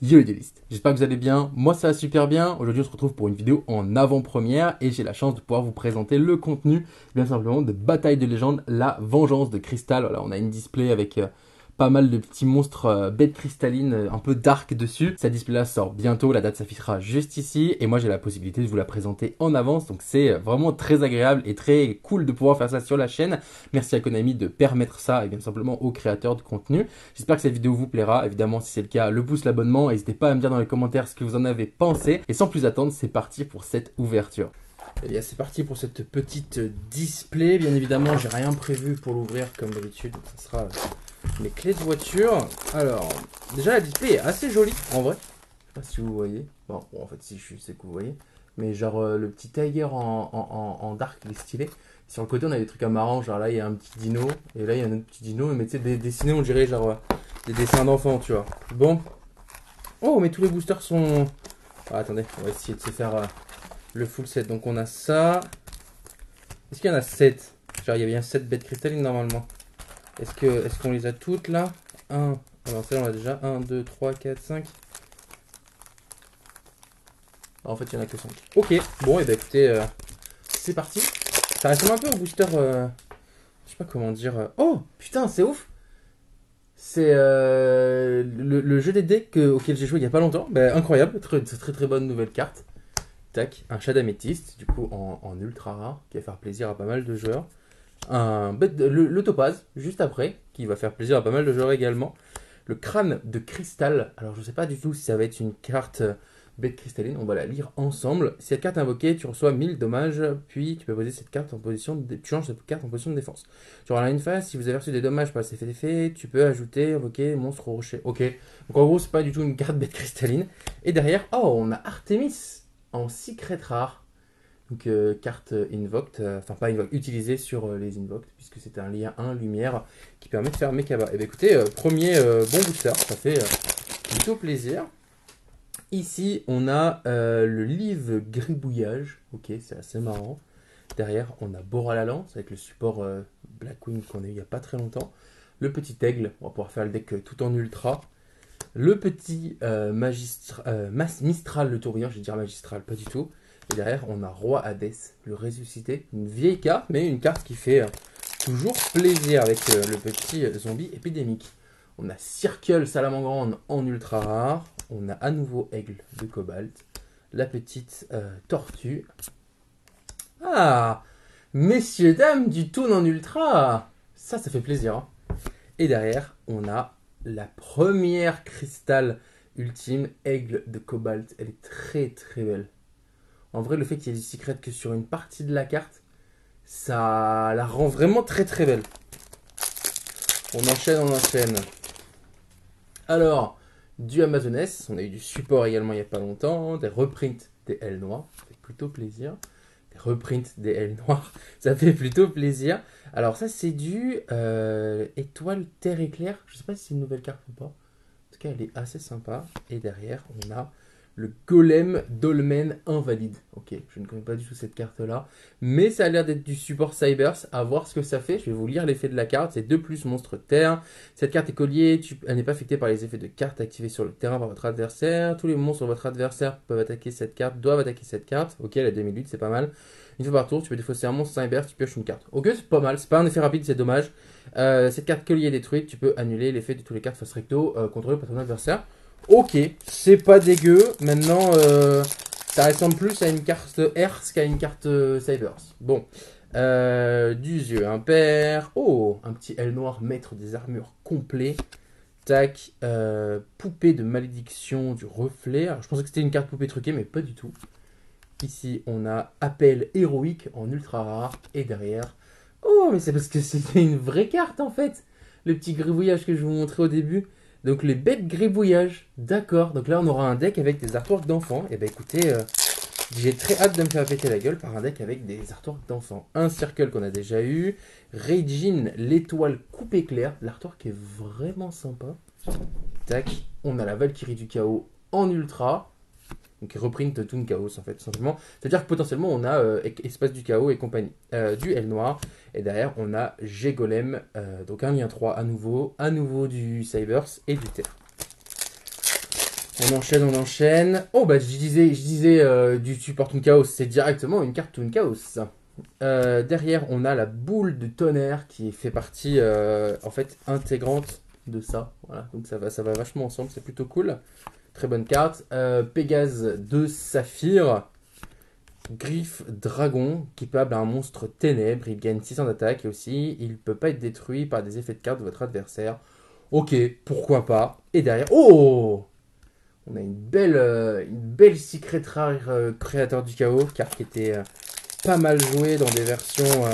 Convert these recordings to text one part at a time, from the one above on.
Yo les j'espère que vous allez bien, moi ça va super bien, aujourd'hui on se retrouve pour une vidéo en avant-première et j'ai la chance de pouvoir vous présenter le contenu bien simplement de Bataille de légende, la vengeance de Cristal, voilà on a une display avec euh, pas mal de petits monstres euh, bêtes cristallines euh, un peu dark dessus. Cette display là sort bientôt, la date s'affichera juste ici et moi j'ai la possibilité de vous la présenter en avance donc c'est euh, vraiment très agréable et très cool de pouvoir faire ça sur la chaîne. Merci à Konami de permettre ça et bien simplement aux créateurs de contenu. J'espère que cette vidéo vous plaira, évidemment si c'est le cas le pouce, l'abonnement, n'hésitez pas à me dire dans les commentaires ce que vous en avez pensé et sans plus attendre c'est parti pour cette ouverture. Et eh bien c'est parti pour cette petite display, bien évidemment j'ai rien prévu pour l'ouvrir comme d'habitude, ça sera les clés de voiture. Alors, déjà la display est assez jolie en vrai. Je sais pas si vous voyez. Bon, en fait, si je sais que vous voyez. Mais genre euh, le petit Tiger en, en, dark, il est stylé. Sur le côté, on a des trucs à marrant. Genre là, il y a un petit dino. Et là, il y a un autre petit dino. Mais tu sais, dessiné, on dirait genre euh, des dessins d'enfants, tu vois. Bon. Oh, mais tous les boosters sont. Ah, attendez, on va essayer de se faire euh, le full set. Donc, on a ça. Est-ce qu'il y en a 7 Genre, il y a bien 7 bêtes cristallines normalement. Est-ce que est-ce qu'on les a toutes là? 1. Alors ça on a déjà 1, 2, 3, 4, 5. en fait il n'y en a que 5. Ok, bon et eh ben écoutez, euh, c'est parti. Ça ressemble un peu au booster. Euh, je sais pas comment dire. Euh, oh putain c'est ouf c'est le, jeu des decks auquel j'ai joué il y a pas longtemps. Ben, incroyable, très, très très bonne nouvelle carte. Tac, un chat d'améthyste, du coup en, ultra rare, qui va faire plaisir à pas mal de joueurs un le, topaz juste après, qui va faire plaisir à pas mal de joueurs également. Le crâne de cristal. Alors je ne sais pas du tout si ça va être une carte euh, bête cristalline. On va la lire ensemble. Si cette carte est invoquée, tu reçois 1000 dommages, puis tu peux poser cette carte en position de... tu changes cette carte en position de défense. Auras une phase, si vous avez reçu des dommages par cet effet, tu peux ajouter, invoquer monstre rocher. Ok. Donc en gros, c'est pas du tout une carte bête cristalline. Et derrière, oh, on a Artemis en secret rare. Donc euh, carte invoked, euh, enfin pas invoked, utilisée sur euh, les invoked, puisque c'est un lien 1 lumière qui permet de faire Mekaba. Et eh bien écoutez, premier bon booster, ça fait plutôt plaisir. Ici, on a le livre gribouillage, ok, c'est assez marrant. Derrière, on a Bora la lance avec le support Blackwing qu'on a eu il n'y a pas très longtemps. Le petit aigle, on va pouvoir faire le deck tout en ultra. Le petit Mistral le tourbillon, je vais dire magistral, pas du tout. Et derrière, on a Roi Hades, le ressuscité. Une vieille carte, mais une carte qui fait euh, toujours plaisir avec euh, le petit euh, zombie épidémique. On a Circle Salamandre en ultra rare. On a à nouveau Aigle de Cobalt. La petite tortue. Ah Messieurs, dames, du Toon en ultra Ça, ça fait plaisir. Hein. Et derrière, on a la première cristal ultime, Aigle de Cobalt. Elle est très très belle. En vrai, le fait qu'il y ait des secrets que sur une partie de la carte, ça la rend vraiment très très belle. On enchaîne, on enchaîne. Alors, du Amazoness, on a eu du support également il n'y a pas longtemps, des reprints des L noires, ça fait plutôt plaisir. Des reprints des L noires, ça fait plutôt plaisir. Alors ça c'est du euh, Étoile Terre Éclair, je sais pas si c'est une nouvelle carte ou pas. En tout cas elle est assez sympa. Et derrière on a le golem dolmen invalide. Ok, je ne connais pas du tout cette carte-là. Mais ça a l'air d'être du support Cybers. À voir ce que ça fait. Je vais vous lire l'effet de la carte. C'est 2 plus monstre terre. Cette carte est collier. Elle n'est pas affectée par les effets de carte activés sur le terrain par votre adversaire. Tous les monstres de votre adversaire peuvent attaquer cette carte, doivent attaquer cette carte. Ok, elle a 2008, c'est pas mal. Une fois par tour, tu peux défausser un monstre Cybers, tu pioches une carte. Ok, c'est pas mal. C'est pas un effet rapide, c'est dommage. Euh, cette carte collier est détruite. Tu peux annuler l'effet de tous les cartes face recto euh, contrôlées par ton adversaire. Ok, c'est pas dégueu. Maintenant, euh, ça ressemble plus à une carte Hertz qu'à une carte euh, Cybers. Bon. Euh, du yeux impair. Oh, un petit L noir, maître des armures complet. Tac. poupée de malédiction du reflet. je pensais que c'était une carte poupée truquée, mais pas du tout. Ici, on a appel héroïque en ultra rare. Et derrière. Oh, mais c'est parce que c'était une vraie carte en fait. Le petit gribouillage que je vous montrais au début. Donc les bêtes gribouillage, d'accord. Donc là on aura un deck avec des artworks d'enfants. Et eh ben écoutez, euh, j'ai très hâte de me faire péter la gueule par un deck avec des artworks d'enfants. Un circle qu'on a déjà eu. Regine, l'étoile coupée claire. L'artwork est vraiment sympa. Tac. On a la Valkyrie du chaos en ultra. Donc reprint Toon Chaos en fait, tout simplement. C'est-à-dire que potentiellement on a euh, Espace du Chaos et compagnie. Euh, du L noir. Et derrière on a G Golem. Euh, donc un lien 3 à nouveau. À nouveau du Cybers et du Terre. On enchaîne, on enchaîne. Oh, bah, je disais, je disais du support Toon Chaos, c'est directement une carte Toon Chaos. Derrière, on a la boule de tonnerre qui fait partie, en fait, intégrante de ça. Voilà, donc ça va, ça va vachement ensemble, c'est plutôt cool. Très bonne carte. Pégase de saphir. Griffe dragon, capable à un monstre ténèbre. Il gagne 600 d'attaque et aussi, il ne peut pas être détruit par des effets de carte de votre adversaire. Ok, pourquoi pas. Et derrière, oh On a une belle, euh, une belle Secret Rare euh, Créateur du Chaos, carte qui était euh, pas mal jouée dans des versions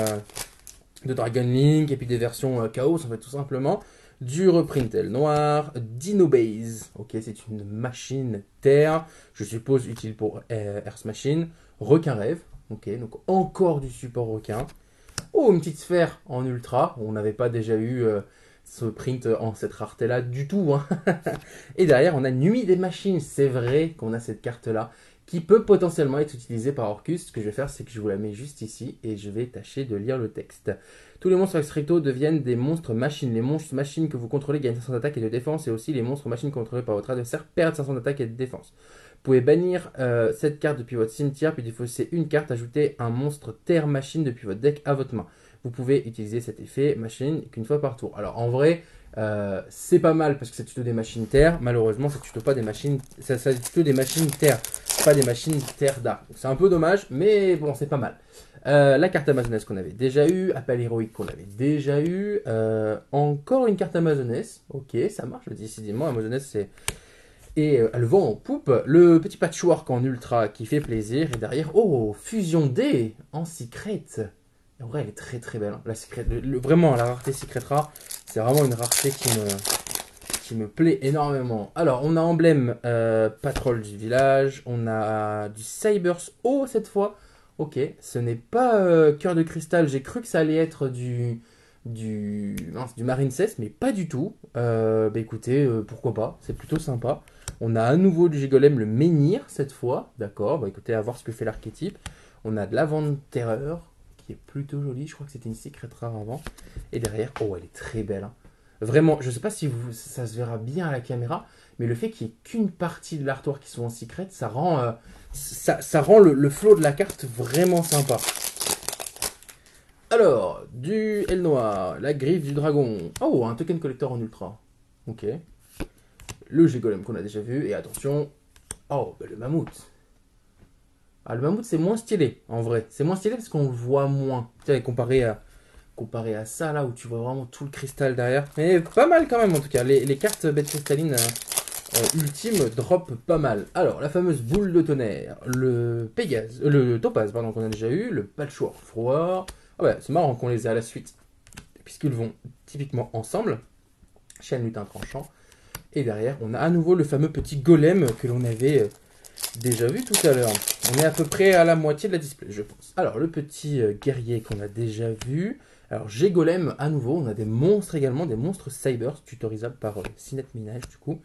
de Dragon Link et puis des versions Chaos, en fait, tout simplement. Du reprintel noir, Dino Base, ok, c'est une machine terre, je suppose utile pour Earth Machine. Requin rêve, ok, donc encore du support requin. Oh, une petite sphère en ultra, on n'avait pas déjà eu ce print en cette rareté-là du tout. Hein. et derrière, on a Nuit des Machines. C'est vrai qu'on a cette carte-là qui peut potentiellement être utilisée par Orcus. Ce que je vais faire, c'est que je vous la mets juste ici et je vais tâcher de lire le texte. Tous les monstres recto deviennent des monstres machines. Les monstres machines que vous contrôlez gagnent 500 d'attaque et de défense et aussi les monstres machines contrôlés par votre adversaire perdent 500 d'attaque et de défense. Vous pouvez bannir euh, cette carte depuis votre cimetière puis défausser une carte, ajouter un monstre terre machine depuis votre deck à votre main vous pouvez utiliser cet effet machine qu'une fois par tour. Alors en vrai, euh, c'est pas mal parce que c'est plutôt des machines terre. Malheureusement, c'est plutôt pas des machines, ça, c'est plutôt des machines terre, pas des machines terre d'art. C'est un peu dommage, mais bon, c'est pas mal. Euh, la carte amazonesse qu'on avait déjà eu, appel héroïque qu'on avait déjà eu, euh, encore une carte amazonesse. Ok, ça marche. Décidément, amazonesse c'est et elle vend en poupe. Le petit patchwork en ultra qui fait plaisir. Et derrière, oh, fusion D en secret. En vrai, elle est très très belle. Hein. La vraiment, la rareté Secret Rare, c'est vraiment une rareté qui me, qui me plaît énormément. Alors, on a emblème euh, Patrol du village. On a du Cybers O cette fois. Ok, ce n'est pas euh, Cœur de Cristal. J'ai cru que ça allait être du, du, Marine 16, mais pas du tout. Euh, bah écoutez, pourquoi pas. C'est plutôt sympa. On a à nouveau du Gigolem le Menhir cette fois. D'accord, bah écoutez, à voir ce que fait l'archétype. On a de la vente terreur qui est plutôt jolie. Je crois que c'était une secret rare avant. Et derrière, oh, elle est très belle. Hein. Vraiment, je ne sais pas si vous, ça se verra bien à la caméra, mais le fait qu'il n'y ait qu'une partie de l'artwork qui soit en secret, ça rend, euh, ça, rend le, le, flow de la carte vraiment sympa. Alors, du L noir, la griffe du dragon. Oh, un token collector en ultra. Ok. Le G-Golem qu'on a déjà vu. Et attention, oh, bah, le mammouth. Ah, le mammouth, c'est moins stylé, en vrai. C'est moins stylé parce qu'on le voit moins. Tu comparé à, comparé à ça, là, où tu vois vraiment tout le cristal derrière. Mais pas mal quand même, en tout cas. Les, cartes bêtes cristallines euh, euh, ultimes drop pas mal. Alors, la fameuse boule de tonnerre, le Pégase, euh, le Topaz, pardon, qu'on a déjà eu, le Patchwork Froid. Ah ouais, c'est marrant qu'on les ait à la suite, puisqu'ils vont typiquement ensemble. Chaîne lutin tranchant. Et derrière, on a à nouveau le fameux petit golem que l'on avait déjà vu tout à l'heure. On est à peu près à la moitié de la display, je pense. Alors, le petit euh, guerrier qu'on a déjà vu. Alors, j'ai à nouveau. On a des monstres également, des monstres Cybers, tutorisables par euh, Cinet Minage, du coup.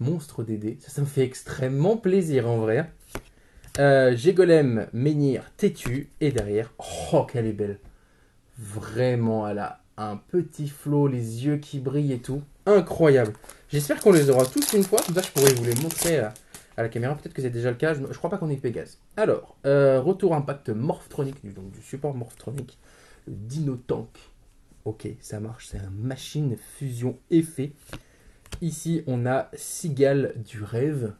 Monstres DD. Ça, ça me fait extrêmement plaisir en vrai. Euh, Menhir, Têtu. Et derrière, oh, qu'elle est belle. Vraiment, elle a un petit flot, les yeux qui brillent et tout. Incroyable. J'espère qu'on les aura tous une fois. Comme ça, je pourrais vous les montrer. Euh, à la caméra. Peut-être que c'est déjà le cas. Je, ne crois pas qu'on ait Pégase. Alors, euh, retour impact Morphtronic, donc du support Morphtronic. Le Dino Tank. Ok, ça marche. C'est un machine fusion effet. Ici, on a Sigal du rêve.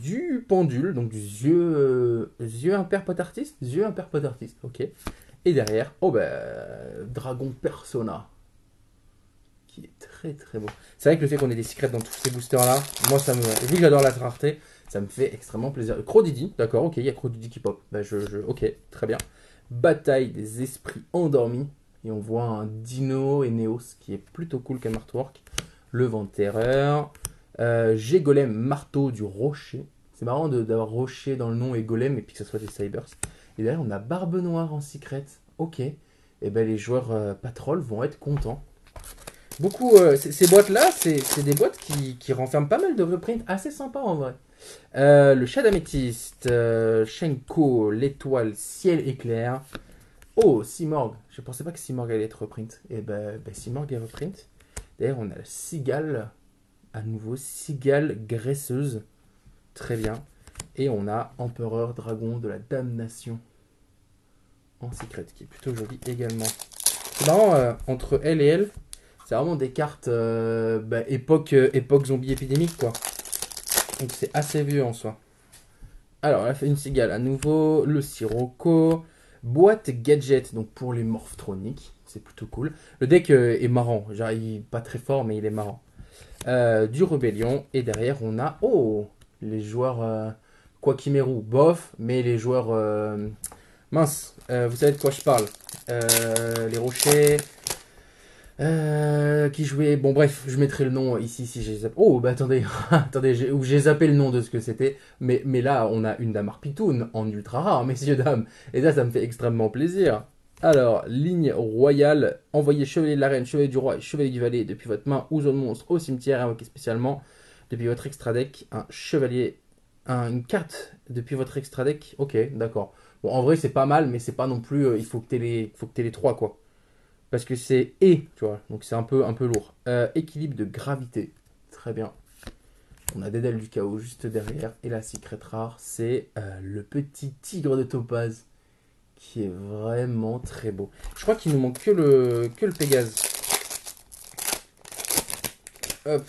Du pendule, donc du yeux, euh, yeux artiste. Yeux artiste, ok. Et derrière, oh ben, Dragon Persona qui est très très beau. C'est vrai que le fait qu'on ait des secrets dans tous ces boosters là, moi ça me. Vu que j'adore la rareté, ça me fait extrêmement plaisir. Crodidi, d'accord, ok, il y a Crodidi qui pop. Bah, je, je, ok, très bien. Bataille des esprits endormis. Et on voit un Dino et Neos qui est plutôt cool comme artwork. Le vent de terreur. Euh, J'ai Golem marteau du rocher. C'est marrant d'avoir rocher dans le nom et golem et puis que ce soit des cybers. Et derrière on a barbe noire en secret. Ok. Et eh ben les joueurs euh, patrol vont être contents beaucoup. Euh, ces boîtes-là, c'est des boîtes qui, renferment pas mal de reprints assez sympas en vrai. Euh, le chat d'améthyste, euh, Shenko, l'étoile, ciel éclair. Oh, Simorg. Je pensais pas que Simorg allait être reprint. Et eh ben, ben est reprint. D'ailleurs, on a la cigale. à nouveau cigale graisseuse. Très bien. Et on a Empereur Dragon de la Damnation en secret, qui est plutôt joli également. C'est entre elle et elle, c'est vraiment des cartes euh, bah, époque, euh, époque zombie épidémique, quoi. Donc c'est assez vieux en soi. Alors, elle a fait une cigale à nouveau, le Sirocco, boîte gadget, donc pour les morphroniques, c'est plutôt cool. Le deck est marrant, il pas très fort, mais il est marrant. du Rébellion, et derrière on a, oh, les joueurs Quakimeru, bof, mais les joueurs Mince, euh, vous savez de quoi je parle. Euh, les rochers. Euh, qui jouait. Bon, bref, je mettrai le nom ici si j'ai zappé. Oh, bah attendez, attendez, j'ai zappé le nom de ce que c'était. Mais, mais là, on a une Damar Pitoun en ultra rare, messieurs, dames. Et là, ça me fait extrêmement plaisir. Alors, ligne royale, envoyez Chevalier de la Reine, Chevalier du Roi et Chevalier du Valet depuis votre main ou zone monstre au cimetière, invoquez spécialement depuis votre extra deck un Chevalier. une carte depuis votre extra deck. Ok, d'accord. Bon, en vrai, c'est pas mal, mais c'est pas non plus. Euh, il faut que tu les, faut que les trois, quoi. Parce que c'est et, tu vois. Donc c'est un peu, un peu lourd. Euh, équilibre de gravité. Très bien. On a Dédale du chaos juste derrière. Et la secret rare, c'est euh, le petit tigre de topaz. Qui est vraiment très beau. Je crois qu'il nous manque que le, que le Pégase. Hop.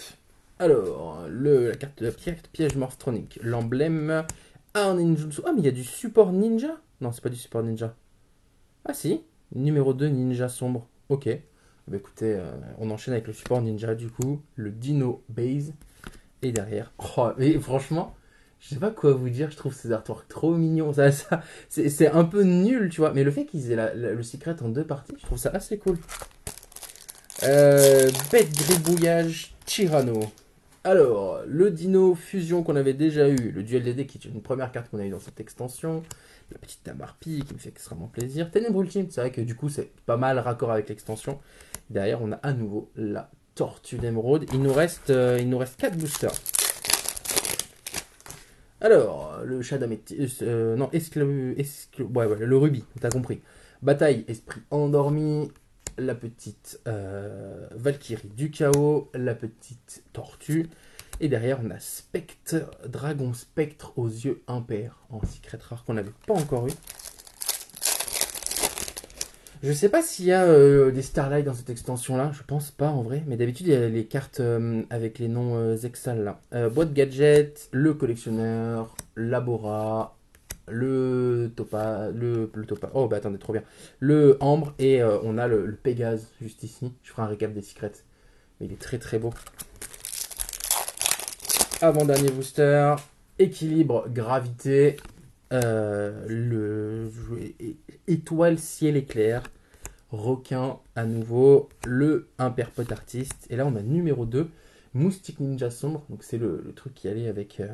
Alors, le, la carte de piège, piège morphronique. L'emblème ah, un ninjutsu. Ah, mais il y a du support ninja? Non, c'est pas du support ninja. Ah, si. Numéro 2, ninja sombre. Ok. Bah, écoutez, euh, on enchaîne avec le support ninja, du coup. Le dino base. Et derrière. Oh, mais franchement, je sais pas quoi vous dire. Je trouve ces artworks trop mignons. Ça, ça, c'est un peu nul, tu vois. Mais le fait qu'ils aient le secret en deux parties, je trouve ça assez cool. Euh, bête gribouillage Tyranno. Alors, le Dino Fusion qu'on avait déjà eu, le Duel DD qui est une première carte qu'on a eu dans cette extension, la petite Damarpi qui me fait extrêmement plaisir, Ténèbre Ultime, c'est vrai que du coup c'est pas mal raccord avec l'extension. Derrière, on a à nouveau la Tortue d'Emeraude. Il nous reste, euh, il nous reste 4 boosters. Alors, le chat euh, non, esclave, ouais, ouais, le rubis, t'as compris. Bataille, esprit endormi, la petite euh, Valkyrie du chaos, la petite tortue. Et derrière, on a Spectre, Dragon Spectre aux yeux impairs, en secret rare qu'on n'avait pas encore eu. Je sais pas s'il y a euh, des Starlight dans cette extension-là, je pense pas en vrai, mais d'habitude il y a les cartes euh, avec les noms Zexal là. boîte gadget, le collectionneur, Labora, le topa, le, le oh bah attendez, trop bien, le ambre et euh, on a le, Pégase juste ici. Je ferai un récap des secrets, mais il est très très beau. Avant-dernier booster, équilibre, gravité, euh, le étoile, ciel éclair, requin à nouveau, le imperpot artiste, et là on a numéro 2, moustique ninja sombre, donc c'est le, le, truc qui allait avec... Euh,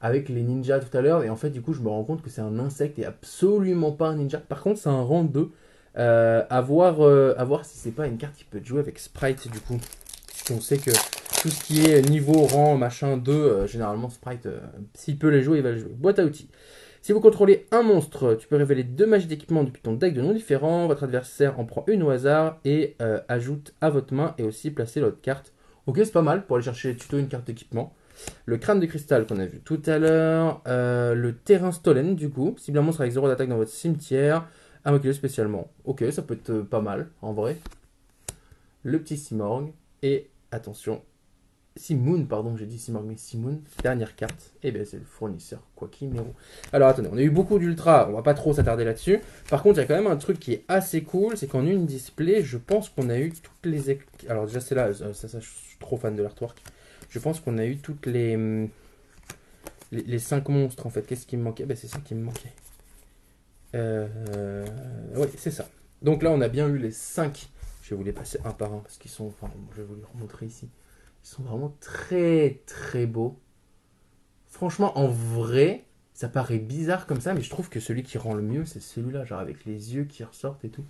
avec les ninjas tout à l'heure. Et en fait, du coup, je me rends compte que c'est un insecte et absolument pas un ninja. Par contre, c'est un rang 2. Euh, à, voir, euh, à voir si c'est pas une carte qui peut être jouée avec Sprite, du coup. On sait que tout ce qui est niveau, rang, machin 2, euh, généralement, Sprite, s'il peut les jouer, il va les jouer. Boîte à outils. Si vous contrôlez un monstre, tu peux révéler deux magies d'équipement depuis ton deck de noms différents. Votre adversaire en prend une au hasard et ajoute à votre main et aussi placer l'autre carte. Ok, c'est pas mal pour aller chercher les tutos une carte d'équipement. Le crâne de cristal qu'on a vu tout à l'heure. Euh, le terrain stolen, du coup. Cible un monstre avec 0 d'attaque dans votre cimetière. Invoquez-le spécialement. Ok, ça peut être euh, pas mal, en vrai. Le petit Simorg. Et attention, Simoun, pardon, j'ai dit Simorg, mais Simoun. Dernière carte. Et eh bien, c'est le fournisseur, quoi qu'il Alors, attendez, on a eu beaucoup d'ultra. On va pas trop s'attarder là-dessus. Par contre, il y a quand même un truc qui est assez cool. C'est qu'en une display, je pense qu'on a eu toutes les. Alors, déjà, c'est là. Euh, ça, ça, je suis trop fan de l'artwork. Je pense qu'on a eu toutes les, les, cinq monstres en fait. Qu'est-ce qui me manquait? Ben, C'est ça qui me manquait. Euh, oui, c'est ça. Donc là, on a bien eu les cinq. Je vais vous les passer un par un parce qu'ils sont. Enfin, je vais vous les remontrer ici. Ils sont vraiment très très beaux. Franchement, en vrai, ça paraît bizarre comme ça, mais je trouve que celui qui rend le mieux, c'est celui-là, genre avec les yeux qui ressortent et tout.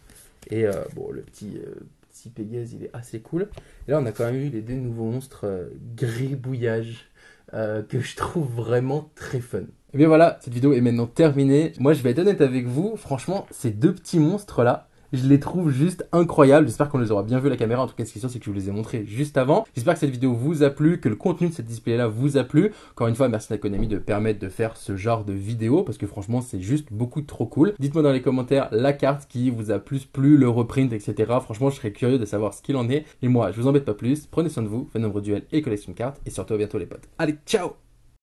Et euh, bon, le petit, euh, petit Pégase, il est assez cool. Et là, on a quand même eu les deux nouveaux monstres euh, gribouillage euh, que je trouve vraiment très fun. Et bien voilà, cette vidéo est maintenant terminée. Moi, je vais être honnête avec vous. Franchement, ces deux petits monstres-là, Je les trouve juste incroyables. J'espère qu'on les aura bien vu à la caméra. En tout cas, ce qui est sûr, c'est que je vous les ai montrés juste avant. J'espère que cette vidéo vous a plu, que le contenu de cette display-là vous a plu. Encore une fois, merci Nakonami de permettre de faire ce genre de vidéo parce que franchement, c'est juste beaucoup trop cool. Dites-moi dans les commentaires la carte qui vous a plus plu, le reprint, etc. Franchement, je serais curieux de savoir ce qu'il en est. Et moi, je vous embête pas plus. Prenez soin de vous, faites nombreux duels et collection de cartes. Et surtout, à bientôt les potes. Allez, ciao